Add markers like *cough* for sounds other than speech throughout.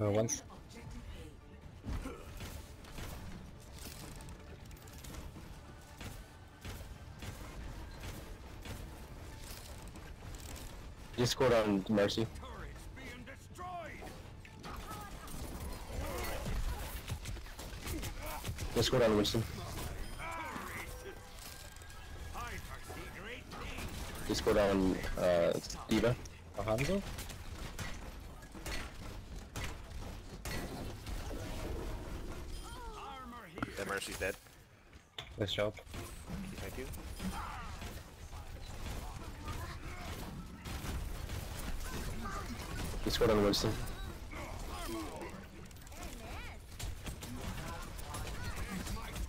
Uh, once. Just scored on Mercy. Turrets being destroyed! Just scored on Winston. I foresee great things! Just scored on uh, D.Va. Hanzo? Armor here! That Mercy's dead. Nice job. Thank you. Just scored on Winston.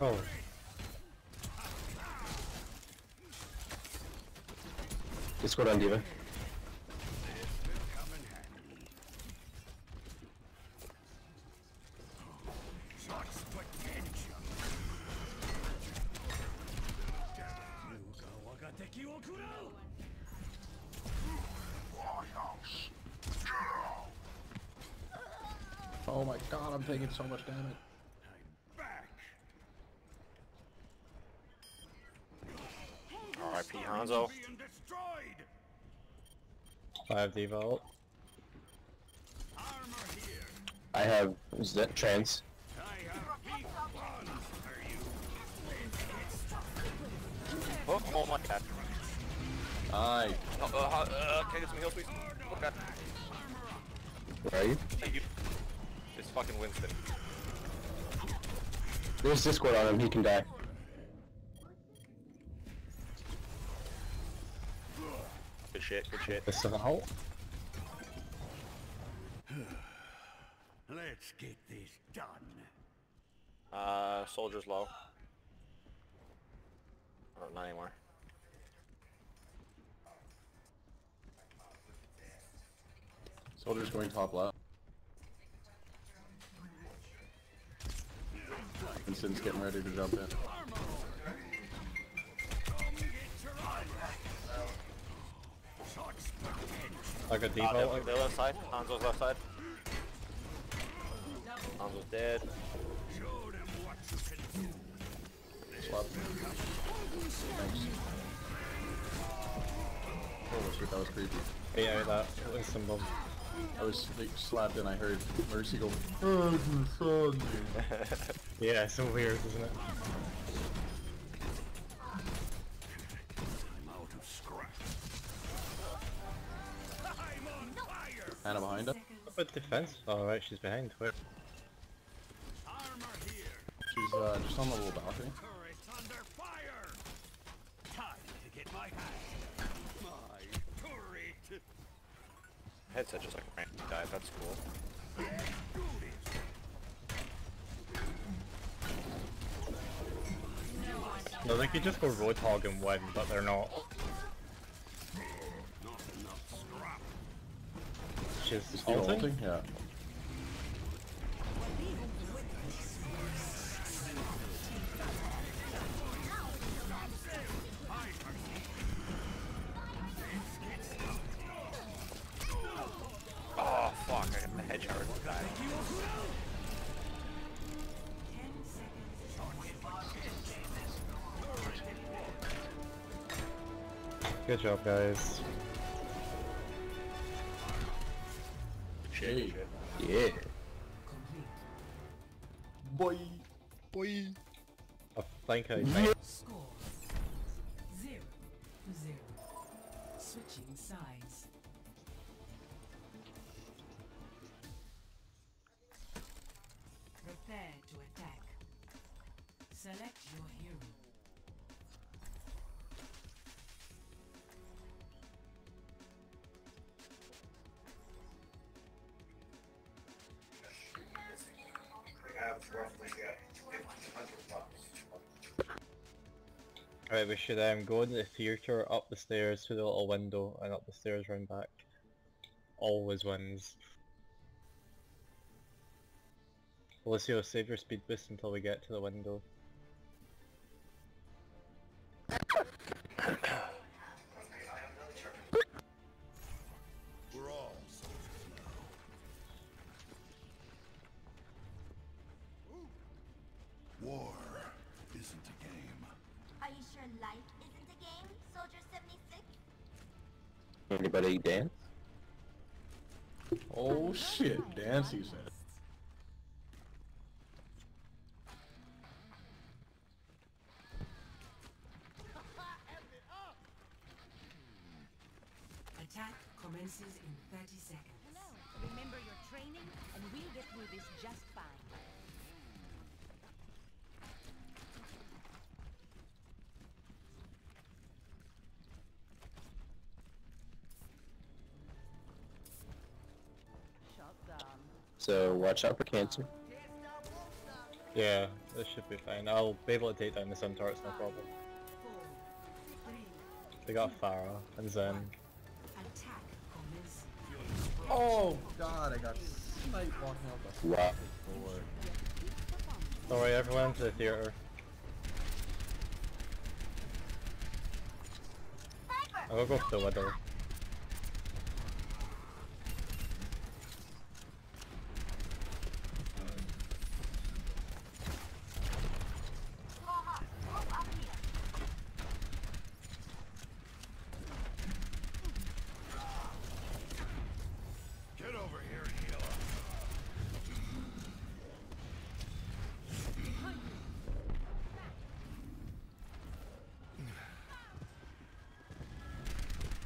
Oh, Just scored on D.Va. Oh my god, I'm taking so much damage. I'm back! R.I.P. Hanzo. Being destroyed! 5 D.Va ult. I have Z trans. I have big guns for! Oh, oh my god. Aye. Oh, uh, uh, can I get some heals, please? God. Where are you? Thank you. It's fucking Winston. There's Discord on him. He can die. Good shit, good shit. This is an ult. Let's get this done. Uh, soldier's low. Oh, not anymore. Soldier's going top left. Winston's getting ready to jump in. Come get your armor! Such potential! I got D.Va Uh, the, the left side. Hanzo's left side. Hanzo's dead. Show them what you can do! Swap. Thanks. Oh shit, that was creepy. Yeah, that Winston bomb. I was slapped and I heard Mercy go, oh, *laughs* Yeah, so weird, isn't it? I'm out of scrap. I'm on fire! Hannah behind us. What defense? Oh, right, she's behind. Where? She's uh, just on the little balcony. Turrets under fire! Time to get my hat! My turret! Headset just like ran died. That's cool. No, they could just go Roadhog and win, but they're not. Not enough! She's ulting? ulting? Yeah. Good job, guys. Shit. Good Hey. shit. Yeah. Boy. Boy. I think I. Alright, we should um, go into the theatre, up the stairs to the little window, and up the stairs round back. Always wins. Alicio, save your speed boost until we get to the window. *coughs* Anybody dance? Oh shit, dance he said. Attack commences in 30 seconds. Remember your training, and we'll get through this just So watch out for cancer. Yeah, this should be fine. I'll be able to take down the Sun turrets, no problem. They got Pharah and Zen. Oh god, I got sniped walking out the Wow. fucking door. Alright, everyone to the theater. I'll go for the Widow. Get over here and heal up.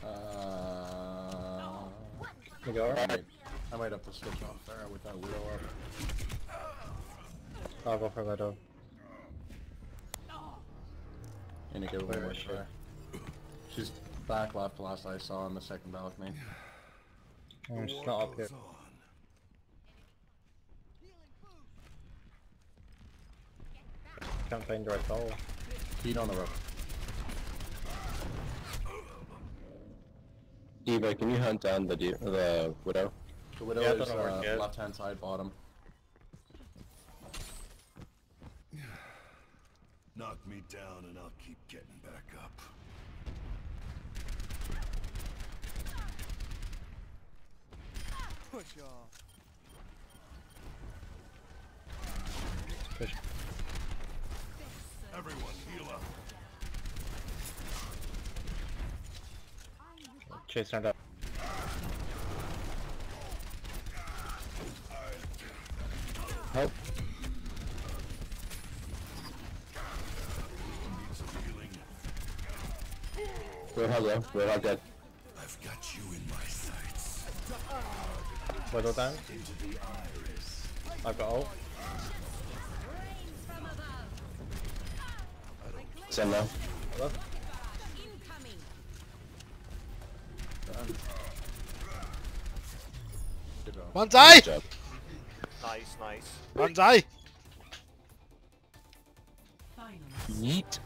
Uh, You go I alright? might, I might have to switch off there with that widow up. I'll go for Widow. And Where away is she? try. She's back left last I saw on the second balcony. Oh, she's not up here. Can't find her at all. Feet on the roof. Eva, can you hunt down the de- the widow? The widow Yeah, is uh, left hand side bottom. Knock me down and I'll keep getting back up. Push off. Push. Everyone, heal up. Chase turned up. Help. Need some healing. Roadhog low. Roadhog dead. I've got you in my sights. Widow down. I've got ult. Send low. Hello? Incoming. Good job. Banzai! Good job. Nice, nice. Banzai! Final. Yeet.